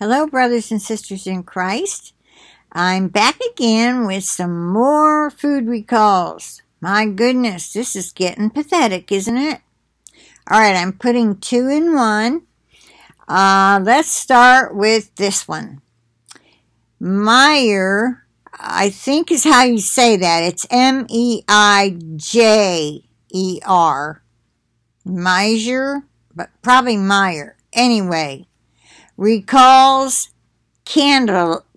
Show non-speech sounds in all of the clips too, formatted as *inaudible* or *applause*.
Hello, brothers and sisters in Christ. I'm back again with some more food recalls. My goodness, this is getting pathetic, isn't it? All right, I'm putting two in one. Uh, let's start with this one. Meyer, I think is how you say that. It's M E I J E R. Measure, but probably Meyer. Anyway, recalls cantaloupe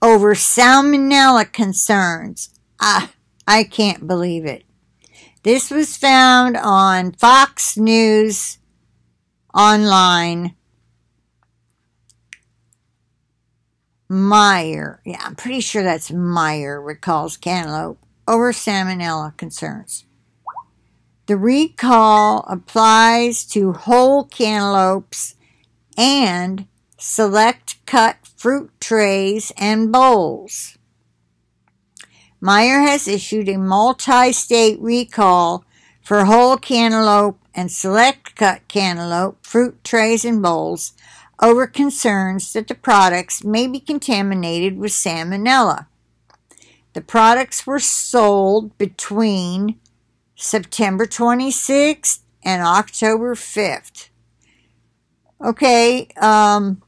over salmonella concerns. Ah, I can't believe it. This was found on Fox News online. Meyer, yeah, I'm pretty sure that's Meyer recalls cantaloupe over salmonella concerns. The recall applies to whole cantaloupes and select cut fruit trays and bowls. Meijer has issued a multi-state recall for whole cantaloupe and select cut cantaloupe fruit trays and bowls over concerns that the products may be contaminated with salmonella. The products were sold between September 26th and October 5th. Okay, um,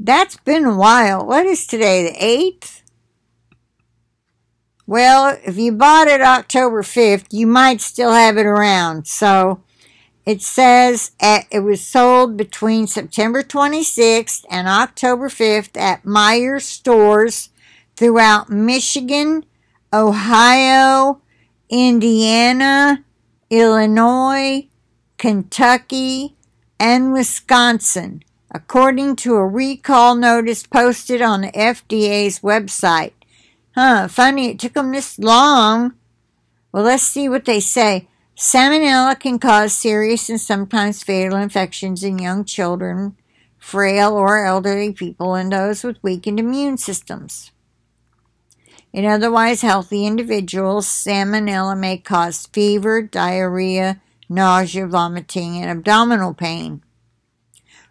that's been a while. What is today, the 8th? Well, if you bought it October 5th, you might still have it around. So, it says at, it was sold between September 26th and October 5th at Meijer stores throughout Michigan, Ohio, Indiana, Illinois, Kentucky, and Wisconsin, according to a recall notice posted on the FDA's website. Huh, funny it took them this long. Well, let's see what they say. Salmonella can cause serious and sometimes fatal infections in young children, frail or elderly people, and those with weakened immune systems. In otherwise healthy individuals, salmonella may cause fever, diarrhea, nausea, vomiting, and abdominal pain.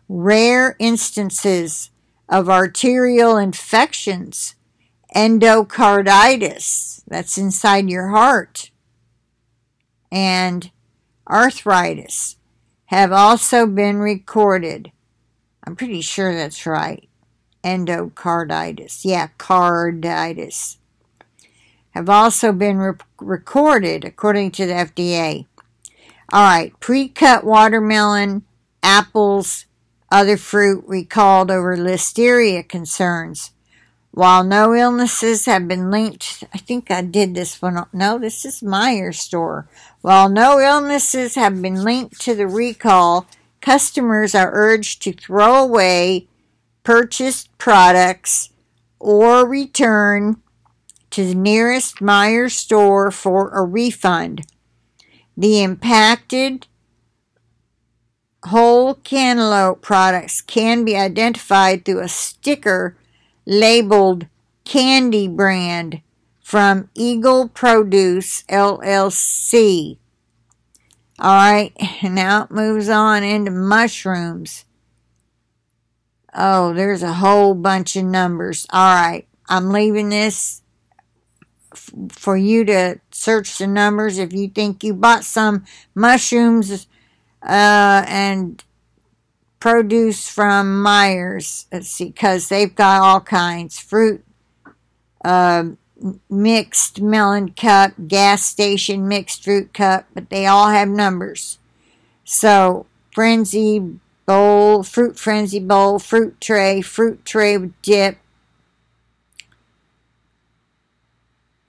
Rare instances of arterial infections, endocarditis, that's inside your heart, and arthritis have also been recorded. I'm pretty sure that's right. Endocarditis. Yeah, carditis. Have also been re recorded according to the FDA. All right, pre-cut watermelon, apples, other fruit recalled over listeria concerns. While no illnesses have been linked, I think I did this one. No, this is Meijer store. While no illnesses have been linked to the recall, customers are urged to throw away purchased products or return to the nearest Meijer store for a refund. The impacted whole cantaloupe products can be identified through a sticker labeled Kandy Brand from Eagle Produce LLC. All right, and *laughs* now it moves on into mushrooms. Oh, there's a whole bunch of numbers. All right, I'm leaving this for you to search the numbers if you think you bought some mushrooms uh, and produce from Myers. Let's see, because they've got all kinds. Fruit, uh, mixed melon cup, gas station mixed fruit cup, but they all have numbers. So, frenzy bowl, fruit frenzy bowl, fruit tray, fruit tray dip,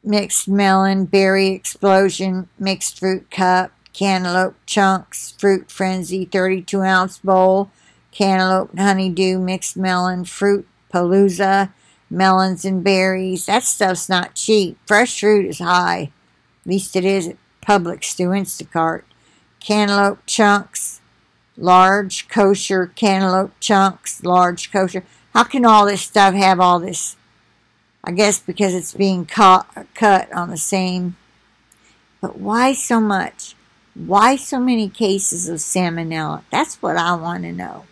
mixed melon, berry explosion, mixed fruit cup, cantaloupe chunks, fruit frenzy, 32 ounce bowl, cantaloupe, honeydew, mixed melon, fruit palooza, melons and berries. That stuff's not cheap. Fresh fruit is high. At least it is at Publix through Instacart. Cantaloupe chunks, large kosher cantaloupe chunks, large kosher. How can all this stuff have all this? I guess because it's being cut on the same But why so much? Why so many cases of salmonella? That's what I want to know.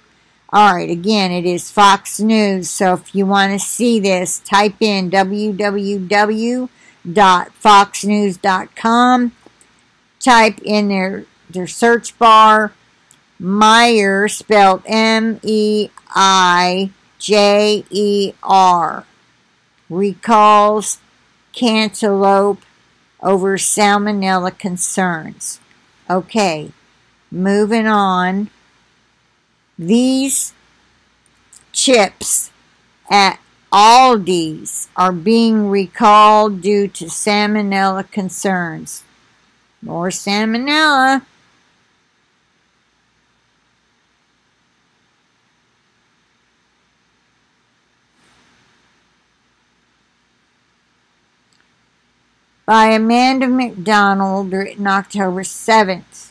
All right, again, it is Fox News. So if you want to see this, type in www.foxnews.com. Type in their, their search bar Meijer, spelled M E I J E R, recalls cantaloupe over salmonella concerns. Okay, moving on. These chips at Aldi's are being recalled due to salmonella concerns. More salmonella. By Amanda McDonald, written October 7th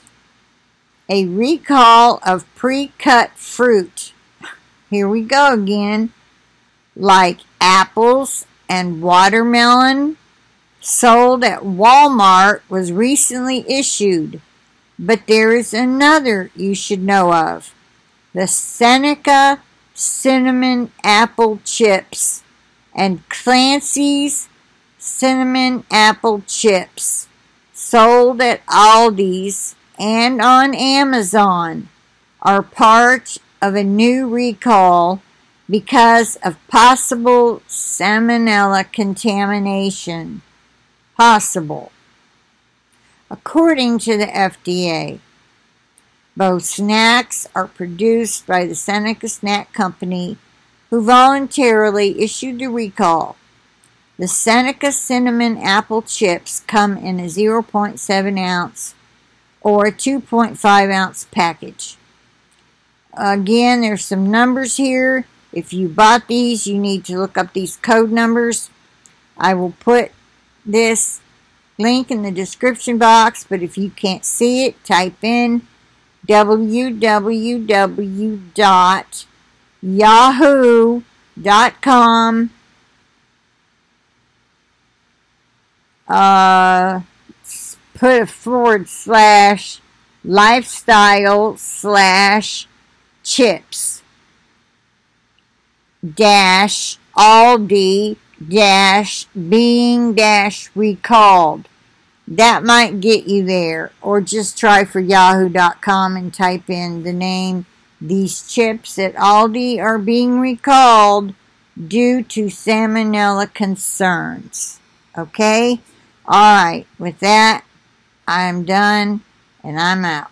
a recall of pre-cut fruit. Here we go again. Like apples and watermelon sold at Walmart was recently issued. But there is another you should know of. The Seneca Cinnamon Apple Chips and Clancy's Cinnamon Apple Chips sold at Aldi's and on Amazon are part of a new recall because of possible salmonella contamination. Possible. According to the FDA, both snacks are produced by the Seneca Snack Company, who voluntarily issued the recall. The Seneca Cinnamon Apple Chips come in a 0.7 ounce or a 2.5 ounce package. Again, there's some numbers here. If you bought these, you need to look up these code numbers. I will put this link in the description box, but if you can't see it, type in www.yahoo.com uh, put a forward slash lifestyle slash chips dash Aldi dash being dash recalled. That might get you there. Or just try for yahoo.com and type in the name. These chips at Aldi are being recalled due to salmonella concerns. Okay? All right. With that, I'm done and I'm out.